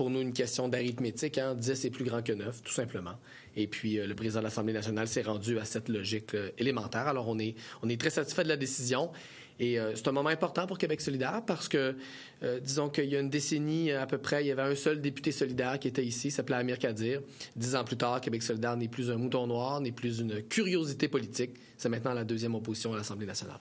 pour nous une question d'arithmétique. Hein. 10 est plus grand que 9, tout simplement. Et puis, euh, le président de l'Assemblée nationale s'est rendu à cette logique euh, élémentaire. Alors, on est, on est très satisfait de la décision. Et euh, c'est un moment important pour Québec solidaire parce que, disons qu'il y a une décennie à peu près, il y avait un seul député solidaire qui était ici, s'appelait Amir Kadir. Dix ans plus tard, Québec solidaire n'est plus un mouton noir, n'est plus une curiosité politique. C'est maintenant la deuxième opposition à l'Assemblée nationale.